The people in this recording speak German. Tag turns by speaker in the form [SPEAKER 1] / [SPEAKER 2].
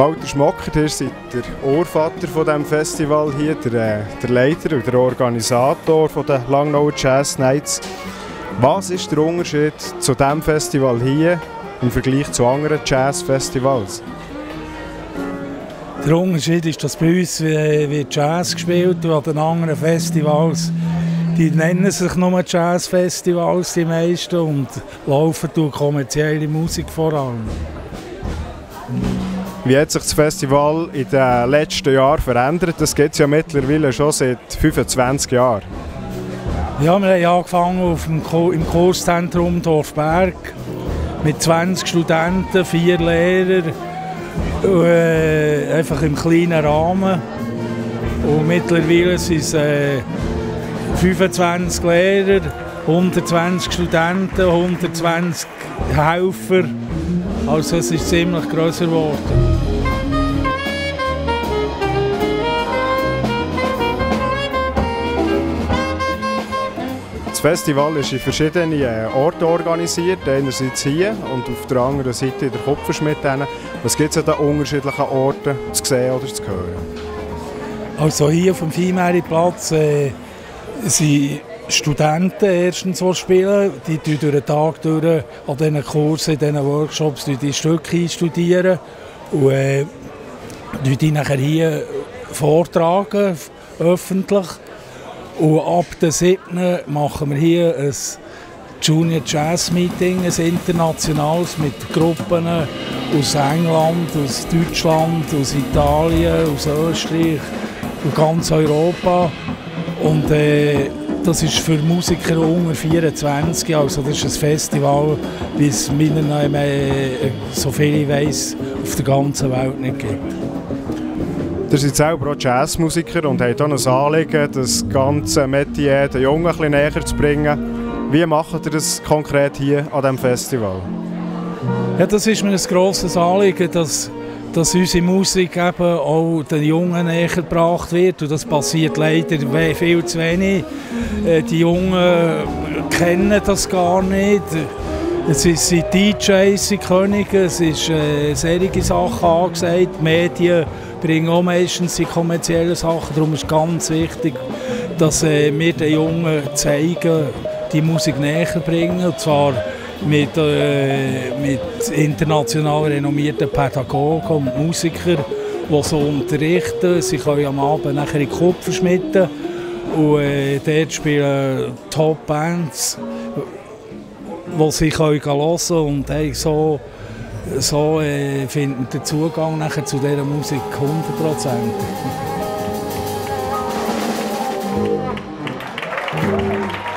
[SPEAKER 1] Walter Schmocker, ihr seid der Urvater von diesem Festival hier, der, äh, der Leiter und der Organisator von der Langnauer Jazz Nights. Was ist der Unterschied zu diesem Festival hier im Vergleich zu anderen Jazzfestivals?
[SPEAKER 2] Der Unterschied ist, dass bei uns wird Jazz gespielt und an den anderen Festivals die nennen sich nur Jazzfestivals, die meisten, und laufen durch kommerzielle Musik vor allem.
[SPEAKER 1] Wie hat sich das Festival in den letzten Jahren verändert? Das gibt es ja mittlerweile schon seit 25 Jahren.
[SPEAKER 2] Ja, wir haben angefangen auf dem im Kurszentrum Dorfberg mit 20 Studenten, vier Lehrer, äh, einfach im kleinen Rahmen. Und mittlerweile sind es äh, 25 Lehrer, 120 Studenten, 120 Helfer. Also es ist ziemlich grösser geworden.
[SPEAKER 1] Das Festival ist in verschiedenen äh, Orten organisiert, einerseits hier und auf der anderen Seite in der Kupferschmidt. Was gibt es an den unterschiedlichen Orten zu sehen oder zu hören?
[SPEAKER 2] Also hier auf dem Viehmeerplatz äh, sind Studenten erstens, spielen, die durch den Tag durch an diesen Kursen, in diesen Workshops die Stücke studieren und äh, die nachher hier vortragen, öffentlich. Und ab dem 7. machen wir hier ein Junior Jazz Meeting, ein internationales mit Gruppen aus England, aus Deutschland, aus Italien, aus Österreich und ganz Europa. Und äh, das ist für Musiker unter 24, also das ist ein Festival, wie es meiner äh, so viel ich weiß, auf der ganzen Welt nicht gibt.
[SPEAKER 1] Ihr seid selber auch Jazzmusiker und habt auch ein Anliegen, das ganze Metier den Jungen ein bisschen näher zu bringen. Wie macht ihr das konkret hier an diesem Festival?
[SPEAKER 2] Ja, das ist mir ein grosses Anliegen, dass dass unsere Musik eben auch den Jungen näher gebracht wird. Und das passiert leider viel zu wenig. Äh, die Jungen kennen das gar nicht. Es sind DJs, sind Könige, es ist äh, Sachen angesagt. Die Medien bringen auch meistens die kommerziellen Sachen. Darum ist ganz wichtig, dass äh, wir den Jungen zeigen, die Musik näher bringen. Und zwar mit, äh, mit international renommierten Pädagogen und Musikern, die so unterrichten. Sie können am Abend nachher in den Kopf verschmitten und äh, dort spielen Top-Bands, die sie hören können und hey, so, so äh, finden den Zugang nachher zu dieser Musik 100%.